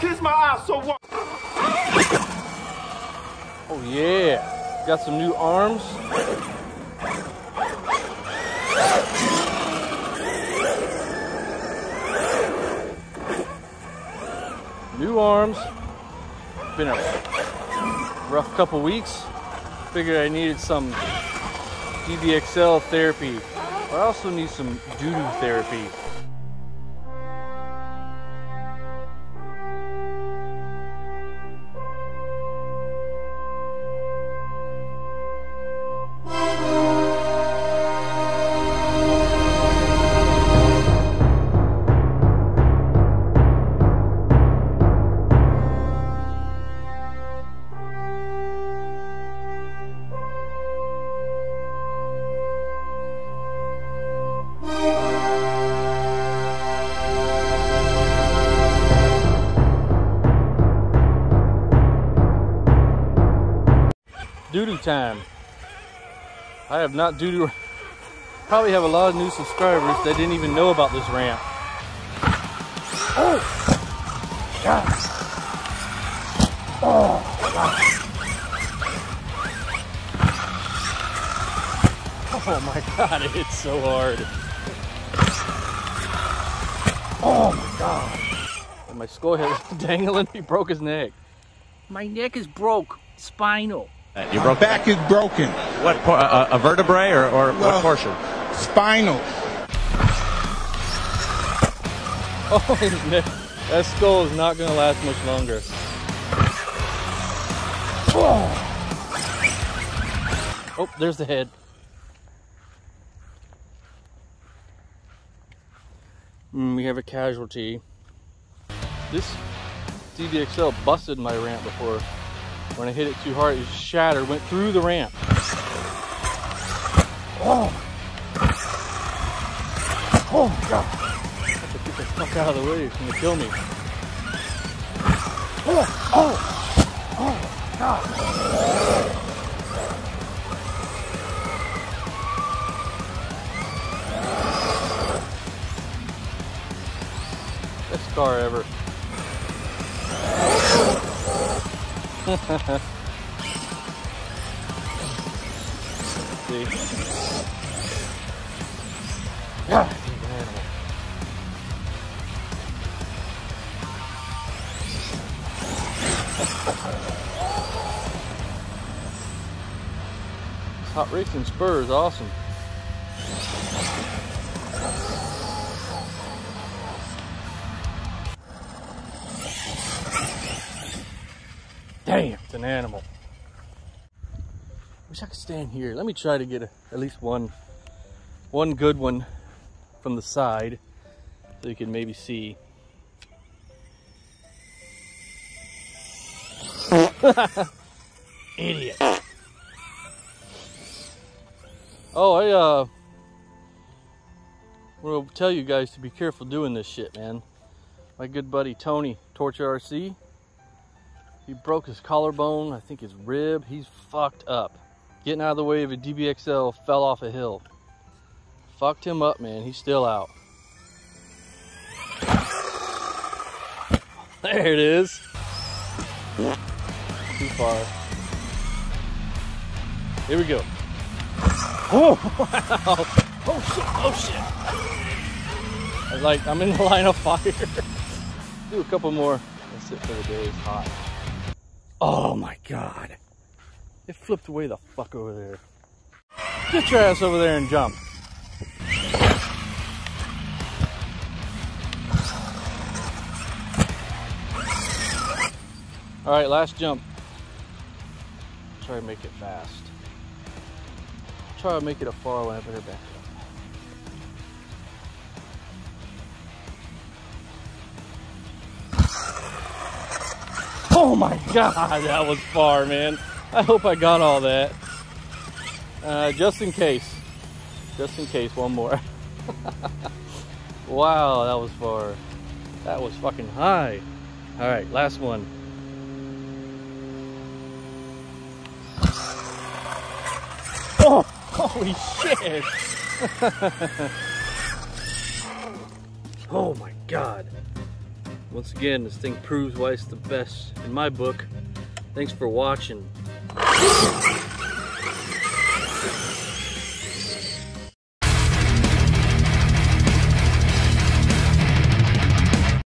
Kiss my ass, so what? Oh yeah, got some new arms. New arms. Been a rough couple weeks. Figured I needed some DBXL therapy. I also need some doo-doo therapy. Doo-doo time. I have not doo-doo. Probably have a lot of new subscribers that didn't even know about this ramp. Oh! God. Oh, God. Oh my God, it hits so hard. Oh my God. And my skull head dangling, he broke his neck. My neck is broke, spinal. You broke back is broken. what por- a, a vertebrae or, or what portion? Spinal. Oh, his neck. That skull is not going to last much longer. Oh, there's the head. Mm, we have a casualty. This DBXL busted my ramp before. When I hit it too hard, it shattered, went through the ramp. Oh, oh God. I have to get the fuck out of the way. It's gonna kill me. Oh, oh, oh, oh, God. Best car ever. See? Hot racing spur is awesome. Animal. Wish I could stand here. Let me try to get a, at least one, one good one from the side, so you can maybe see. Idiot. Oh, I uh, will tell you guys to be careful doing this shit, man. My good buddy Tony, Torch RC, he broke his collarbone, I think his rib. He's fucked up. Getting out of the way of a DBXL fell off a hill. Fucked him up, man. He's still out. There it is. Too far. Here we go. Oh, wow. Oh, shit. Oh, shit. I like, I'm in the line of fire. Do a couple more. That's it for the day. It's hot. Oh my god. It flipped away the fuck over there. Get your ass over there and jump. Alright, last jump. Try to make it fast. Try to make it a far away, better back my god, that was far, man. I hope I got all that. Uh, just in case. Just in case, one more. wow, that was far. That was fucking high. All right, last one. Oh, holy shit. oh my god. Once again, this thing proves why it's the best in my book. Thanks for watching.